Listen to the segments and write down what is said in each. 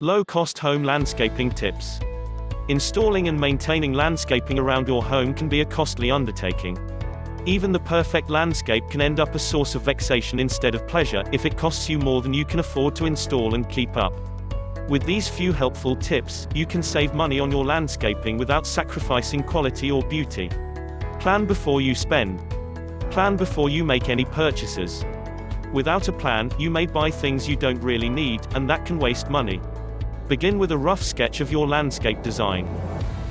Low-cost home landscaping tips. Installing and maintaining landscaping around your home can be a costly undertaking. Even the perfect landscape can end up a source of vexation instead of pleasure if it costs you more than you can afford to install and keep up. With these few helpful tips, you can save money on your landscaping without sacrificing quality or beauty. Plan before you spend. Plan before you make any purchases. Without a plan, you may buy things you don't really need, and that can waste money. Begin with a rough sketch of your landscape design.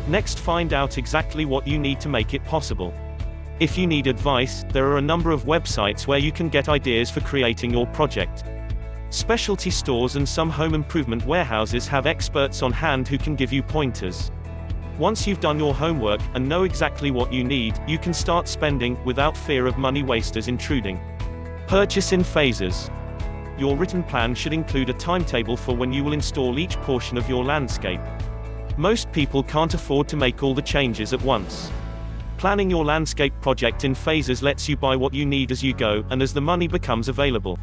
Next find out exactly what you need to make it possible. If you need advice, there are a number of websites where you can get ideas for creating your project. Specialty stores and some home improvement warehouses have experts on hand who can give you pointers. Once you've done your homework and know exactly what you need, you can start spending without fear of money wasters intruding. Purchase in phases. Your written plan should include a timetable for when you will install each portion of your landscape. Most people can't afford to make all the changes at once. Planning your landscape project in phases lets you buy what you need as you go, and as the money becomes available.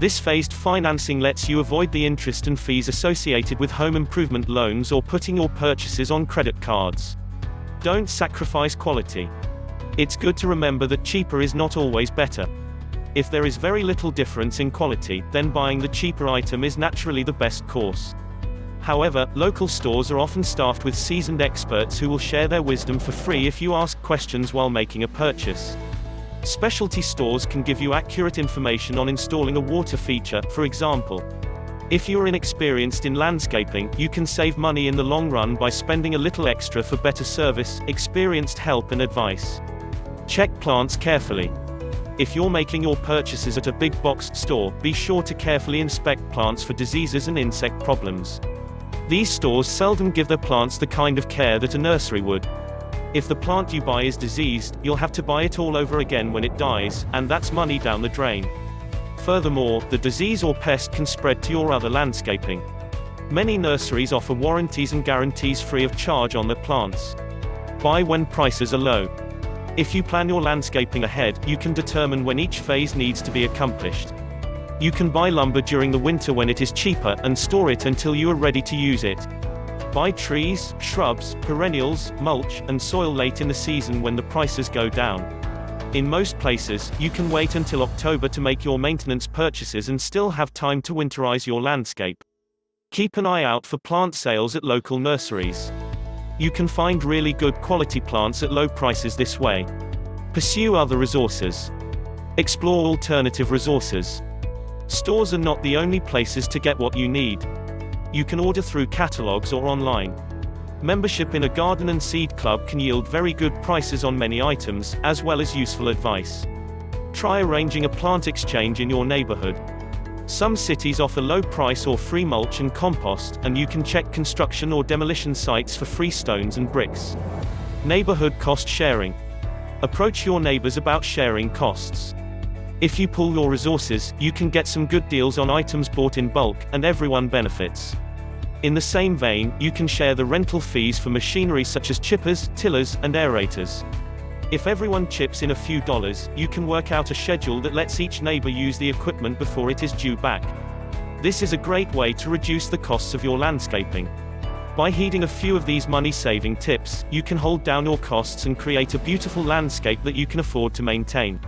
This phased financing lets you avoid the interest and fees associated with home improvement loans or putting your purchases on credit cards. Don't sacrifice quality. It's good to remember that cheaper is not always better. If there is very little difference in quality, then buying the cheaper item is naturally the best course. However, local stores are often staffed with seasoned experts who will share their wisdom for free if you ask questions while making a purchase. Specialty stores can give you accurate information on installing a water feature, for example. If you're inexperienced in landscaping, you can save money in the long run by spending a little extra for better service, experienced help and advice. Check plants carefully. If you're making your purchases at a big box store, be sure to carefully inspect plants for diseases and insect problems. These stores seldom give their plants the kind of care that a nursery would. If the plant you buy is diseased, you'll have to buy it all over again when it dies, and that's money down the drain. Furthermore, the disease or pest can spread to your other landscaping. Many nurseries offer warranties and guarantees free of charge on their plants. Buy when prices are low. If you plan your landscaping ahead, you can determine when each phase needs to be accomplished. You can buy lumber during the winter when it is cheaper, and store it until you are ready to use it. Buy trees, shrubs, perennials, mulch, and soil late in the season when the prices go down. In most places, you can wait until October to make your maintenance purchases and still have time to winterize your landscape. Keep an eye out for plant sales at local nurseries. You can find really good quality plants at low prices this way. Pursue other resources. Explore alternative resources. Stores are not the only places to get what you need. You can order through catalogs or online. Membership in a garden and seed club can yield very good prices on many items, as well as useful advice. Try arranging a plant exchange in your neighborhood. Some cities offer low price or free mulch and compost, and you can check construction or demolition sites for free stones and bricks. Neighborhood cost sharing. Approach your neighbors about sharing costs. If you pool your resources, you can get some good deals on items bought in bulk, and everyone benefits. In the same vein, you can share the rental fees for machinery such as chippers, tillers, and aerators. If everyone chips in a few dollars, you can work out a schedule that lets each neighbor use the equipment before it is due back. This is a great way to reduce the costs of your landscaping. By heeding a few of these money-saving tips, you can hold down your costs and create a beautiful landscape that you can afford to maintain.